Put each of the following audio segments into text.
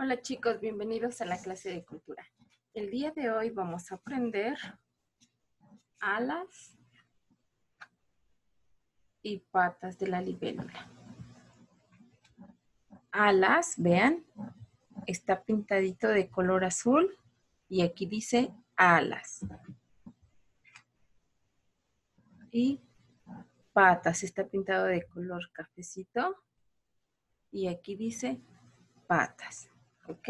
Hola chicos, bienvenidos a la clase de cultura. El día de hoy vamos a aprender alas y patas de la libélula. Alas, vean, está pintadito de color azul y aquí dice alas. Y patas, está pintado de color cafecito y aquí dice patas. ¿Ok?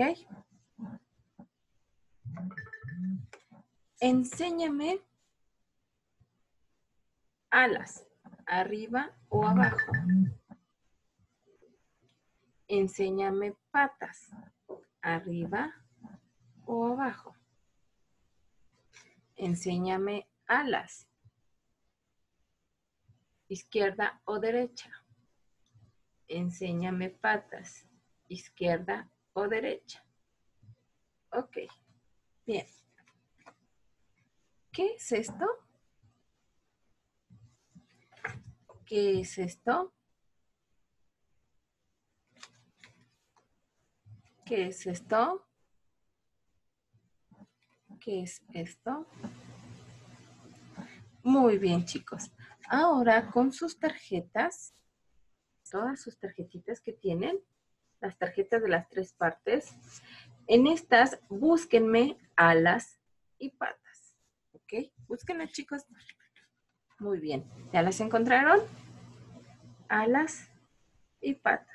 Enséñame alas, arriba o abajo. Enséñame patas, arriba o abajo. Enséñame alas, izquierda o derecha. Enséñame patas, izquierda o derecha. Ok, bien. ¿Qué es esto? ¿Qué es esto? ¿Qué es esto? ¿Qué es esto? Muy bien, chicos. Ahora con sus tarjetas, todas sus tarjetitas que tienen, las tarjetas de las tres partes. En estas, búsquenme alas y patas. ¿Ok? Búsquenlas, chicos. Muy bien. ¿Ya las encontraron? Alas y patas.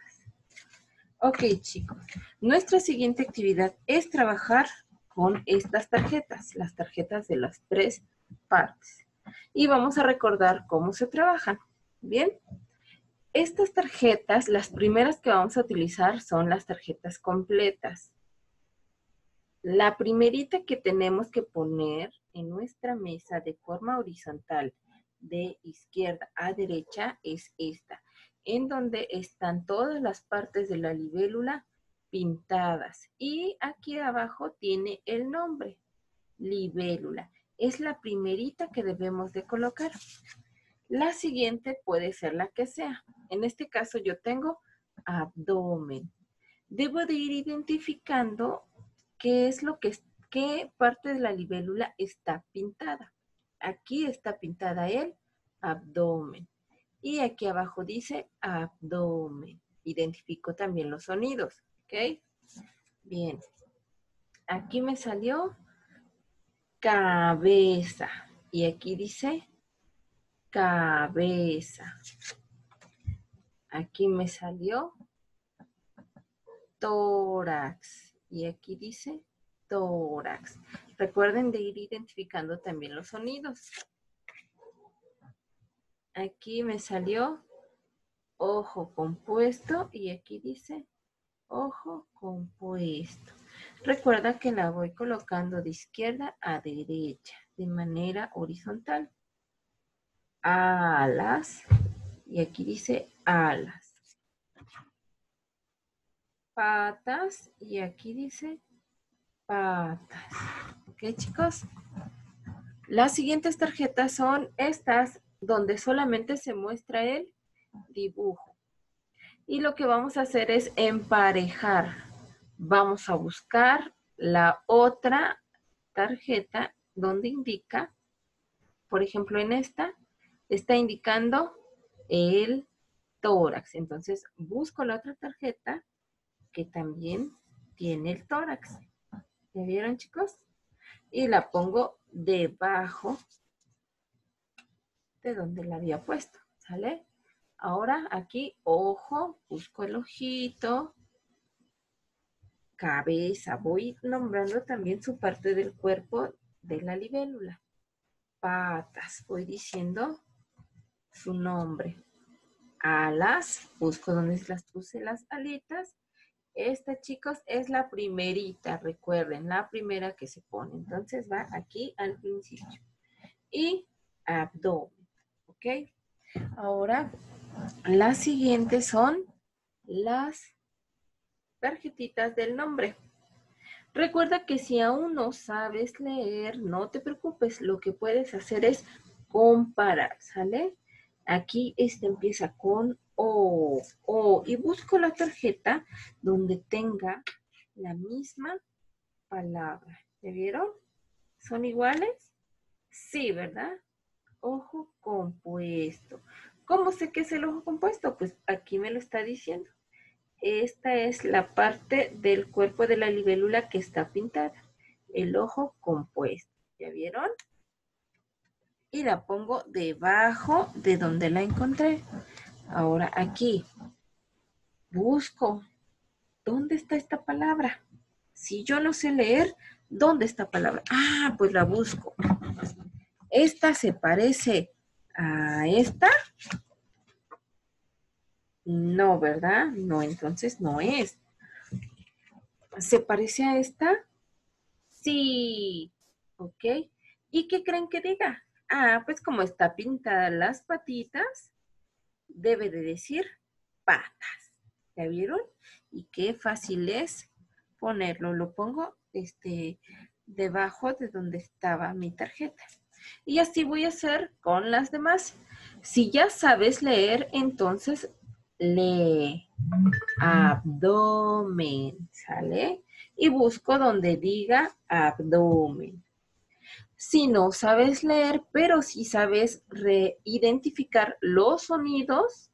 Ok, chicos. Nuestra siguiente actividad es trabajar con estas tarjetas, las tarjetas de las tres partes. Y vamos a recordar cómo se trabajan. ¿Bien? Estas tarjetas, las primeras que vamos a utilizar son las tarjetas completas. La primerita que tenemos que poner en nuestra mesa de forma horizontal de izquierda a derecha es esta, en donde están todas las partes de la libélula pintadas. Y aquí abajo tiene el nombre, libélula. Es la primerita que debemos de colocar. La siguiente puede ser la que sea. En este caso yo tengo abdomen. Debo de ir identificando qué es lo que, qué parte de la libélula está pintada. Aquí está pintada el abdomen. Y aquí abajo dice abdomen. Identifico también los sonidos. ¿Ok? Bien. Aquí me salió cabeza. Y aquí dice cabeza. Aquí me salió tórax. Y aquí dice tórax. Recuerden de ir identificando también los sonidos. Aquí me salió ojo compuesto y aquí dice ojo compuesto. Recuerda que la voy colocando de izquierda a derecha de manera horizontal alas. Y aquí dice alas. Patas. Y aquí dice patas. ¿Ok, chicos? Las siguientes tarjetas son estas, donde solamente se muestra el dibujo. Y lo que vamos a hacer es emparejar. Vamos a buscar la otra tarjeta donde indica, por ejemplo, en esta, está indicando el tórax. Entonces, busco la otra tarjeta que también tiene el tórax. ¿Ya vieron, chicos? Y la pongo debajo de donde la había puesto, ¿sale? Ahora aquí, ojo, busco el ojito, cabeza. Voy nombrando también su parte del cuerpo de la libélula. Patas, voy diciendo su nombre. Alas, busco donde las puse las alitas. Esta, chicos, es la primerita, recuerden, la primera que se pone. Entonces va aquí al principio. Y abdomen, ¿ok? Ahora, las siguientes son las tarjetitas del nombre. Recuerda que si aún no sabes leer, no te preocupes. Lo que puedes hacer es comparar, ¿sale? Aquí este empieza con O, O, y busco la tarjeta donde tenga la misma palabra. ¿Ya vieron? ¿Son iguales? Sí, ¿verdad? Ojo compuesto. ¿Cómo sé que es el ojo compuesto? Pues aquí me lo está diciendo. Esta es la parte del cuerpo de la libélula que está pintada. El ojo compuesto. ¿Ya vieron? Y la pongo debajo de donde la encontré. Ahora aquí. Busco. ¿Dónde está esta palabra? Si yo no sé leer, ¿dónde está palabra? Ah, pues la busco. Esta se parece a esta. No, ¿verdad? No, entonces no es. ¿Se parece a esta? Sí. ¿Ok? ¿Y qué creen que diga? Ah, pues como está pintada las patitas, debe de decir patas. ¿Ya vieron? Y qué fácil es ponerlo. Lo pongo este, debajo de donde estaba mi tarjeta. Y así voy a hacer con las demás. Si ya sabes leer, entonces lee abdomen, ¿sale? Y busco donde diga abdomen. Si no sabes leer, pero si sabes reidentificar los sonidos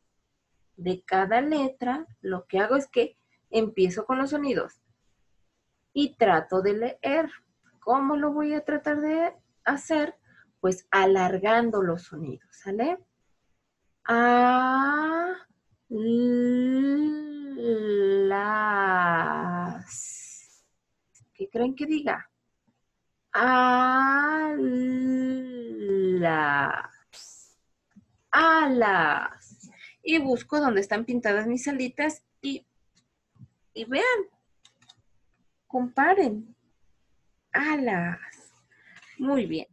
de cada letra, lo que hago es que empiezo con los sonidos y trato de leer. ¿Cómo lo voy a tratar de hacer? Pues alargando los sonidos, ¿sale? A, las. ¿Qué creen que diga? A las. Alas. Y busco donde están pintadas mis alitas y, y vean, comparen. Alas. Muy bien.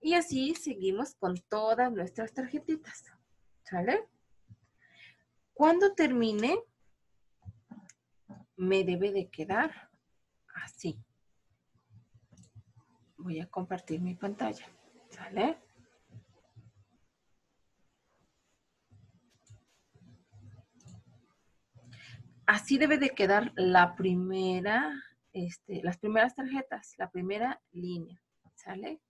Y así seguimos con todas nuestras tarjetitas. ¿Sale? Cuando termine, me debe de quedar así. Voy a compartir mi pantalla. ¿Sale? Así debe de quedar la primera, este, las primeras tarjetas, la primera línea. ¿Sale?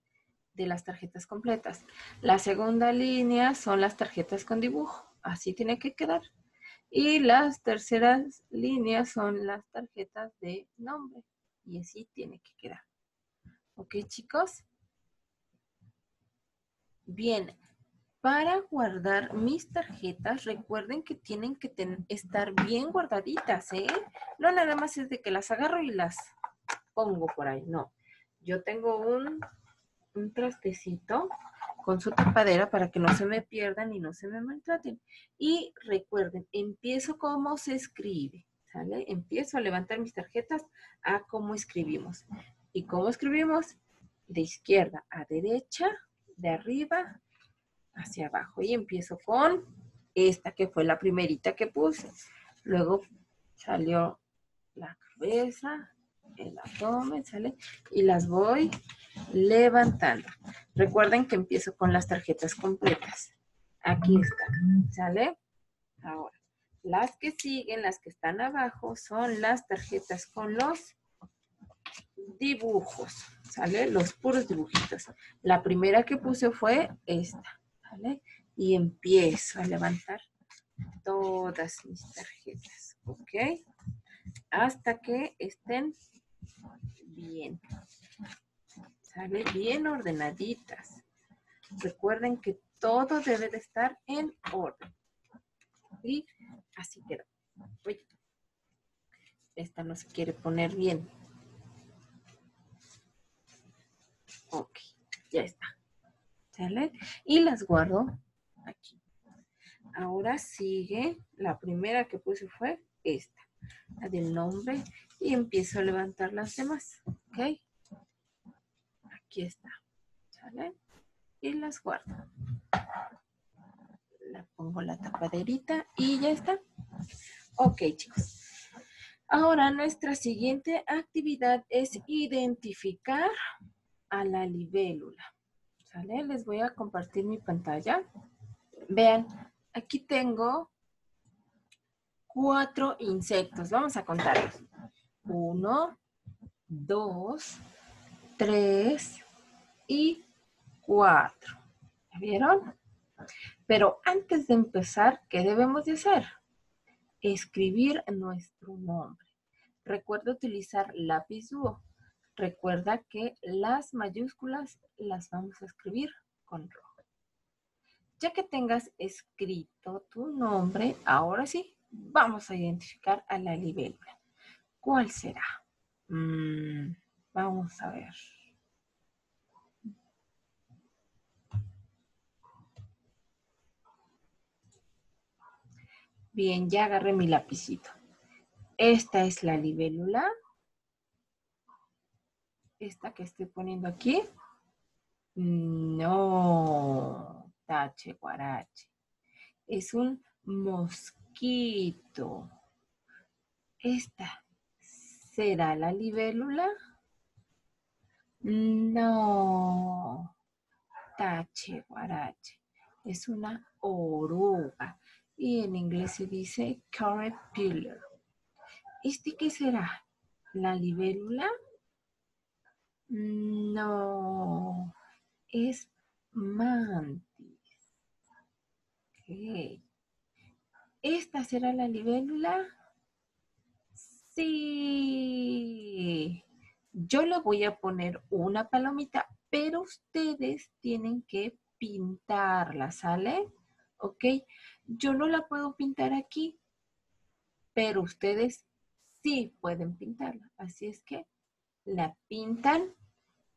de las tarjetas completas. La segunda línea son las tarjetas con dibujo. Así tiene que quedar. Y las terceras líneas son las tarjetas de nombre. Y así tiene que quedar. ¿Ok, chicos? Bien, para guardar mis tarjetas, recuerden que tienen que estar bien guardaditas, ¿eh? No nada más es de que las agarro y las pongo por ahí, no. Yo tengo un un trastecito con su tapadera para que no se me pierdan y no se me maltraten. Y recuerden, empiezo como se escribe, ¿sale? Empiezo a levantar mis tarjetas a cómo escribimos. ¿Y cómo escribimos? De izquierda a derecha, de arriba hacia abajo. Y empiezo con esta que fue la primerita que puse. Luego salió la cabeza, el abdomen, ¿sale? Y las voy levantando. Recuerden que empiezo con las tarjetas completas. Aquí está, ¿sale? Ahora, las que siguen, las que están abajo, son las tarjetas con los dibujos, ¿sale? Los puros dibujitos. La primera que puse fue esta, ¿sale? Y empiezo a levantar todas mis tarjetas, ¿ok? Hasta que estén bien. Sale bien ordenaditas. Recuerden que todo debe de estar en orden. Y así quedó. esta no se quiere poner bien. Ok, ya está. ¿Sale? Y las guardo aquí. Ahora sigue, la primera que puse fue esta, la del nombre, y empiezo a levantar las demás. ¿Ok? Aquí está. ¿Sale? Y las guardo. La pongo la tapaderita y ya está. Ok, chicos. Ahora nuestra siguiente actividad es identificar a la libélula. ¿Sale? Les voy a compartir mi pantalla. Vean, aquí tengo cuatro insectos. Vamos a contarlos. Uno, dos, tres y cuatro. ¿Ya vieron? Pero antes de empezar, ¿qué debemos de hacer? Escribir nuestro nombre. Recuerda utilizar lápiz dúo. Recuerda que las mayúsculas las vamos a escribir con rojo. Ya que tengas escrito tu nombre, ahora sí, vamos a identificar a la libélula. ¿Cuál será? Mm, vamos a ver. Bien, ya agarré mi lapicito. Esta es la libélula. Esta que estoy poniendo aquí. No, tache, guarache. Es un mosquito. Esta será la libélula. No, tache, guarache. Es una oruga y en inglés se dice caterpillar. ¿Este qué será? ¿La libélula? No, es mantis. ¿Esta será la libélula? Sí. Yo le voy a poner una palomita, pero ustedes tienen que pintarla, ¿sale? ¿Ok? Yo no la puedo pintar aquí, pero ustedes sí pueden pintarla. Así es que la pintan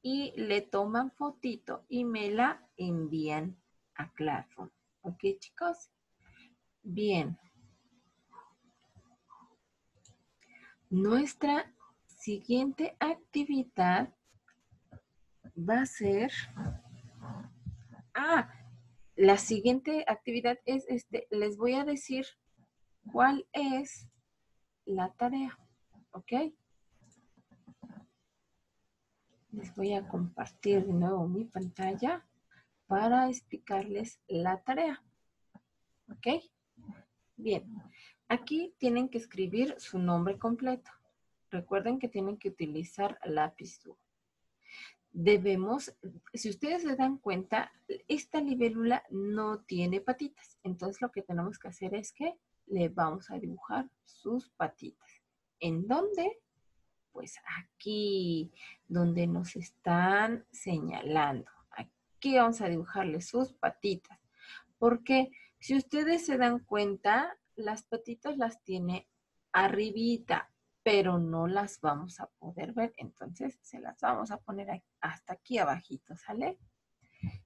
y le toman fotito y me la envían a Classroom. ¿Ok, chicos? Bien. Nuestra siguiente actividad va a ser... Ah, la siguiente actividad es, este, les voy a decir cuál es la tarea, ¿ok? Les voy a compartir de nuevo mi pantalla para explicarles la tarea, ¿ok? Bien, aquí tienen que escribir su nombre completo. Recuerden que tienen que utilizar lápiz debemos, si ustedes se dan cuenta, esta libélula no tiene patitas. Entonces lo que tenemos que hacer es que le vamos a dibujar sus patitas. ¿En dónde? Pues aquí, donde nos están señalando. Aquí vamos a dibujarle sus patitas. Porque si ustedes se dan cuenta, las patitas las tiene arribita, pero no las vamos a poder ver. Entonces se las vamos a poner hasta aquí abajito, ¿sale?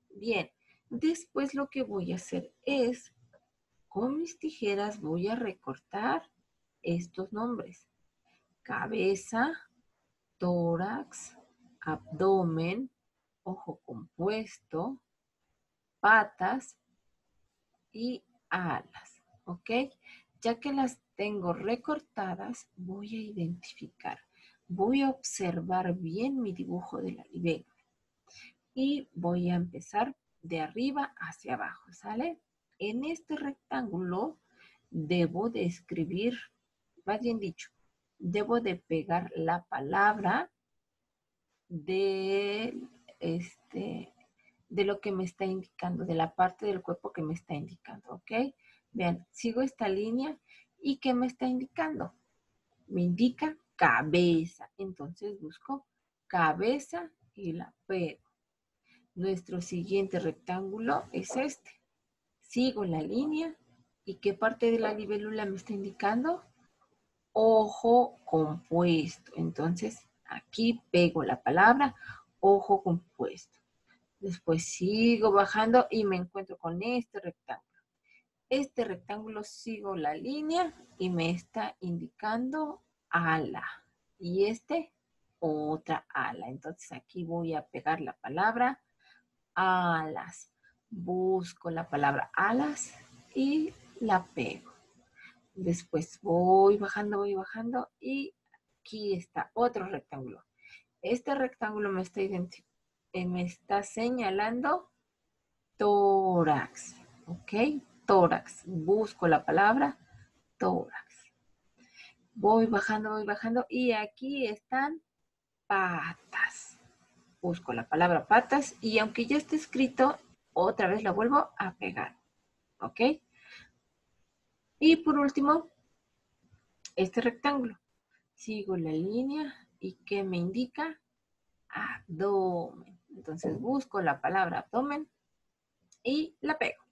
Bien, después lo que voy a hacer es, con mis tijeras voy a recortar estos nombres. Cabeza, tórax, abdomen, ojo compuesto, patas y alas, ¿ok? Ya que las tengo recortadas, voy a identificar, voy a observar bien mi dibujo de la libélula y voy a empezar de arriba hacia abajo, ¿sale? En este rectángulo debo de escribir, más bien dicho, debo de pegar la palabra de, este, de lo que me está indicando, de la parte del cuerpo que me está indicando, ¿ok? Vean, sigo esta línea ¿Y qué me está indicando? Me indica cabeza. Entonces busco cabeza y la pego. Nuestro siguiente rectángulo es este. Sigo la línea. ¿Y qué parte de la libélula me está indicando? Ojo compuesto. Entonces, aquí pego la palabra ojo compuesto. Después sigo bajando y me encuentro con este rectángulo este rectángulo sigo la línea y me está indicando ala. Y este, otra ala. Entonces aquí voy a pegar la palabra alas. Busco la palabra alas y la pego. Después voy bajando, voy bajando y aquí está otro rectángulo. Este rectángulo me está, eh, me está señalando tórax. ¿Ok? tórax. Busco la palabra tórax. Voy bajando, voy bajando y aquí están patas. Busco la palabra patas y aunque ya esté escrito, otra vez la vuelvo a pegar. ¿Ok? Y por último, este rectángulo. Sigo la línea y ¿qué me indica? Abdomen. Entonces busco la palabra abdomen y la pego.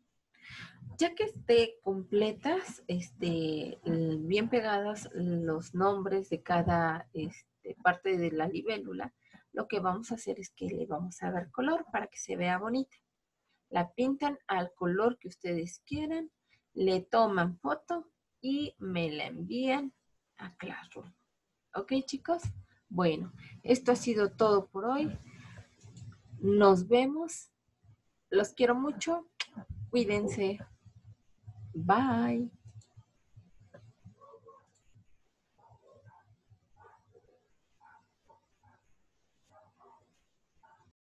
Ya que esté completas, este, bien pegadas los nombres de cada este, parte de la libélula, lo que vamos a hacer es que le vamos a dar color para que se vea bonita. La pintan al color que ustedes quieran, le toman foto y me la envían a Classroom. ¿Ok, chicos? Bueno, esto ha sido todo por hoy. Nos vemos. Los quiero mucho. Cuídense. Bye.